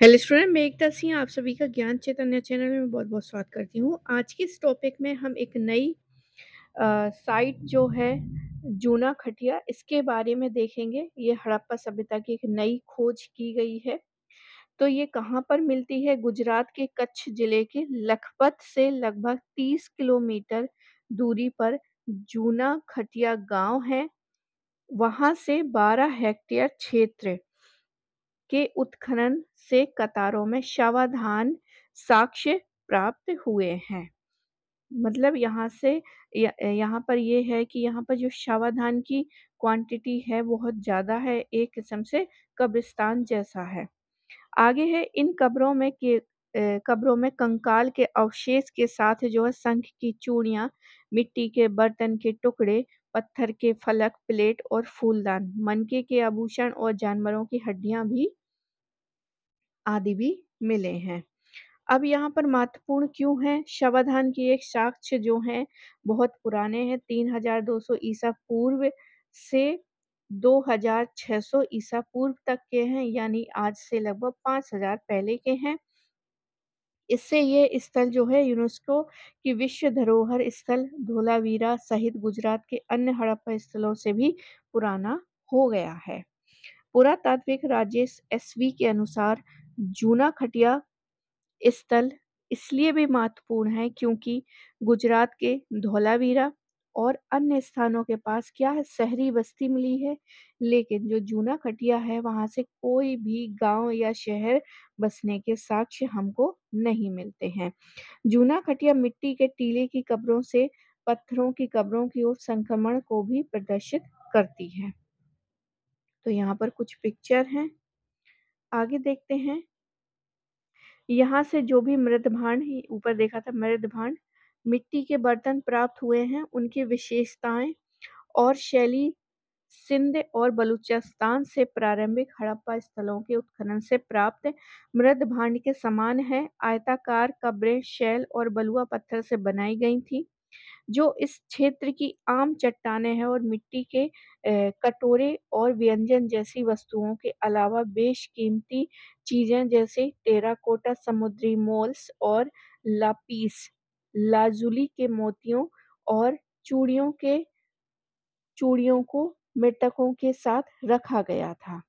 Hello student, मैं एकता सिंह, आप सभी का ज्ञान चैतन्य चैनल में बहुत बहुत स्वागत करती हूँ। आज की इस टॉपिक में हम एक नई साइट जो है, जूना खटिया, इसके बारे में देखेंगे। ये हड़प्पा सभ्यता की एक नई खोज की गई है। तो ये कहाँ पर मिलती है? गुजरात के कच्छ ज़िले के लखपत से लगभग 30 किलोमीटर दूरी पर जूना खटिया गाँव है। वहाँ से 12 हेक्टेयर क्षेत्र के उत्खनन से कतारों में शवाधान साक्ष्य प्राप्त हुए हैं। मतलब यहाँ से यहाँ पर ये है कि यहाँ पर जो शवाधान की क्वांटिटी है, बहुत ज़्यादा है, एक किस्म से कब्रिस्तान जैसा है। आगे है, इन कब्रों में के कब्रों में कंकाल के अवशेष के साथ जो है शंख की चूड़ियाँ, मिट्टी के बर्तन के टुकड़े, पत्थर के फलक, प्लेट और फूलदान मनके के आभूषण और जानवरों की हड्डियाँ भी आदि भी मिले हैं। अब यहाँ पर महत्वपूर्ण क्यों है? शवाधान की एक साक्ष्य जो है, बहुत पुराने हैं, तीन हज़ार दो सौ ईसा पूर्व से दो हज़ार छह सौ ईसा पूर्व तक के हैं, यानी आज से लगभग पाँच हज़ार पहले के हैं। इससे ये स्थल जो है यूनेस्को की विश्व धरोहर स्थल धोलावीरा सहित गुजरात के अन्य हड़प्पा स्थलों से भी पुराना हो गया है। पुरातात्विक राजेश एसवी के अनुसार जूना खटिया स्थल इसलिए भी महत्वपूर्ण है क्योंकि गुजरात के धौलावीरा और अन्य स्थानों के पास क्या है शहरी बस्ती मिली है। लेकिन जो जूना खटिया है, वहाँ से कोई भी गाँव या शहर बसने के साक्ष्य हमको नहीं मिलते हैं। जूना खटिया मिट्टी के टीले की कब्रों से पत्थरों की कब्रों की ओर संक्रमण को भी प्रदर्शित करती है। तो यहाँ पर कुछ पिक्चर हैं। आगे देखते हैं। यहाँ से जो भी मृद भांड ऊपर देखा था मृद भांड मिट्टी के बर्तन प्राप्त हुए हैं, उनकी विशेषताएँ और शैली सिंध और बलूचिस्तान से प्रारंभिक हड़प्पा स्थलों के उत्खनन से प्राप्त मृद भांड के समान है। आयताकार कब्रें, शैल और बलुआ पत्थर से बनाई गई थी। जो इस क्षेत्र की आम चट्टाने हैं और मिट्टी के कटोरे और व्यंजन जैसी वस्तुओं के अलावा बेशकीमती चीज़ें जैसे टेराकोटा, समुद्री मोल्स और लापीस, लाजुली के मोतियों और चूड़ियों के, चूड़ियों को मृतकों के साथ रखा गया था।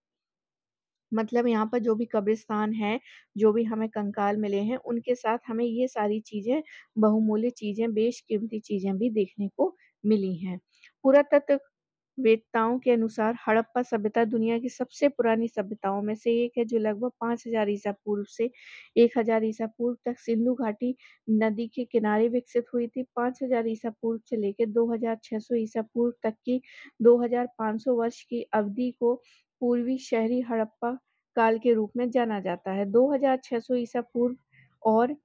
मतलब यहाँ पर जो भी कब्रिस्तान है, जो भी हमें कंकाल मिले हैं, उनके साथ हमें ये सारी चीज़ें, बहुमूल्य चीज़ें, बेशकीमती चीज़ें भी देखने को मिली हैं। पुरातत्व वेदताओं के अनुसार हड़प्पा सभ्यता दुनिया की सबसे पुरानी सभ्यताओं में से एक है, जो लगभग पाँच हज़ार ईसा पूर्व से एक हज़ार ईसा पूर्व तक सिंधु घाटी नदी के किनारे विकसित हुई थी। पाँच हज़ार ईसा पूर्व से लेकर दो हज़ार छह सौ ईसा पूर्व तक की दो हज़ार पाँच सौ वर्ष की अवधि को पूर्वी शहरी हड़प्पा काल के रूप में जाना जाता है। 2600 ईसा पूर्व और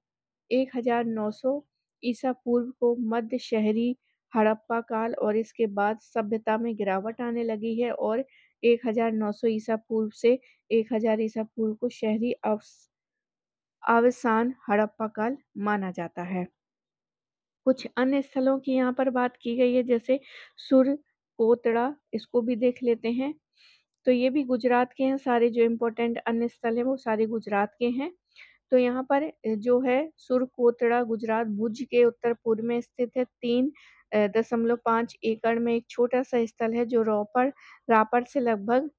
1900 ईसा पूर्व को मध्य शहरी हड़प्पा काल और इसके बाद सभ्यता में गिरावट आने लगी है और 1900 ईसा पूर्व से 1000 ईसा पूर्व को शहरी अवसान हड़प्पा काल माना जाता है। कुछ अन्य स्थलों की यहाँ पर बात की गई है, जैसे सुर कोतड़ा, इसको भी देख लेते हैं। तो ये भी गुजरात के हैं, सारे जो इम्पोर्टेंट अन्य स्थल हैं वो सारे गुजरात के हैं। तो यहाँ पर जो है सुरकोतड़ा गुजरात, भुज के उत्तर पूर्व में स्थित है तीन दशमलव पाँच एकड़ में एक छोटा सा स्थल है जो रोपड़ रापड़ से लगभग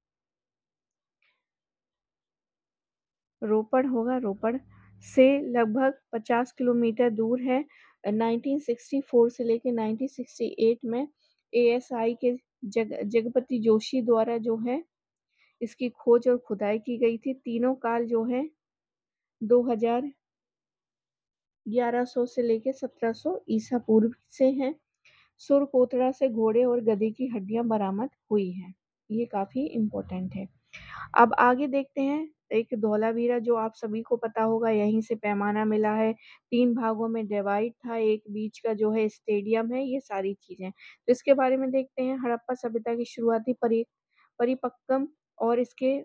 रोपड़ होगा, रोपड़ से लगभग 50 किलोमीटर दूर है। 1964 से लेकर 1968 में एएसआई के जग, जगपति जोशी द्वारा जो है इसकी खोज और खुदाई की गई थी। तीनों काल जो है 2000 1100 से लेकर 1700 ईसा पूर्व से हैं। सुर कोतरा से घोड़े और गधे की हड्डियाँ बरामद हुई हैं। ये काफ़ी इम्पोर्टेंट है। अब आगे देखते हैं, एक धौलावीरा जो आप सभी को पता होगा, यहीं से पैमाना मिला है। तीन भागों में डिवाइड था, एक बीच का जो है स्टेडियम है, ये सारी चीज़ें। तो इसके बारे में देखते हैं, हड़प्पा सभ्यता की शुरुआती परि परिपक्कम और इसके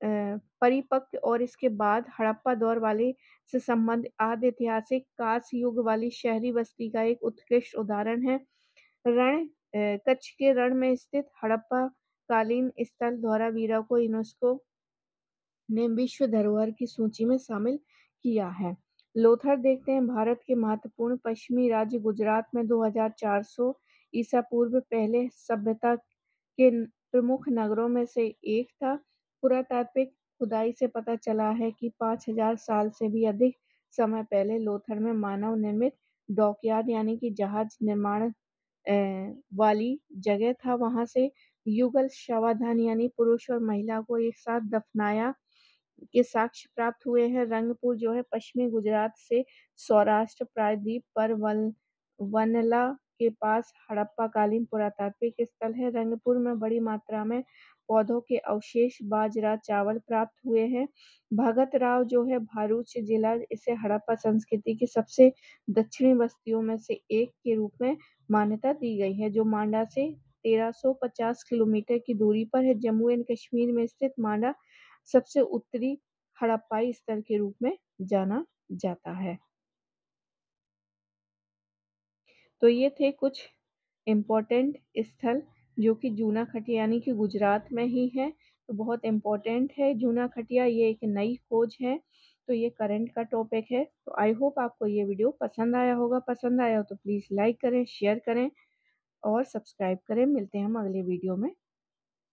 परिपक्व और इसके बाद हड़प्पा दौर वाले से संबंध आदि ऐतिहासिक कास युग वाली शहरी बस्ती का एक उत्कृष्ट उदाहरण है रण कच्छ के रण में स्थित हड़प्पा कालीन स्थल धौलावीरा को यूनेस्को ने विश्व धरोहर की सूची में शामिल किया है। लोथर देखते हैं भारत के महत्वपूर्ण पश्चिमी राज्य गुजरात में 2400 ईसा पूर्व पहले सभ्यता के प्रमुख नगरों में से एक था। पुरातात्विक खुदाई से पता चला है कि 5000 साल से भी अधिक समय पहले लोथर में मानव निर्मित डॉकयार्ड यानी कि जहाज़ निर्माण वाली जगह था। वहाँ से युगल शवाधान यानी पुरुष और महिला को एक साथ दफनाया के साक्ष्य प्राप्त हुए हैं। रंगपुर जो है पश्चिमी गुजरात से सौराष्ट्र प्रायद्वीप पर वन, वनला के पास हड़प्पा कालीन पुरातात्विक स्थल है। रंगपुर में बड़ी मात्रा में पौधों के अवशेष बाजरा, चावल प्राप्त हुए हैं। भगत राव जो है, भारूच जिला, इसे हड़प्पा संस्कृति की सबसे दक्षिणी बस्तियों में से एक के रूप में मान्यता दी गई है, जो मांडा से 1350 किलोमीटर की दूरी पर है। जम्मू एंड कश्मीर में स्थित मांडा सबसे उत्तरी हड़प्पाई स्थल के रूप में जाना जाता है। तो ये थे कुछ इम्पोर्टेंट स्थल जो कि जूना खटिया यानी कि गुजरात में ही है। तो बहुत इम्पोर्टेंट है जूना खटिया, ये एक नई खोज है। तो ये करंट का टॉपिक है। तो आई होप आपको ये वीडियो पसंद आया होगा। पसंद आया हो तो प्लीज़ लाइक करें शेयर करें और सब्सक्राइब करें। मिलते हैं हम अगले वीडियो में।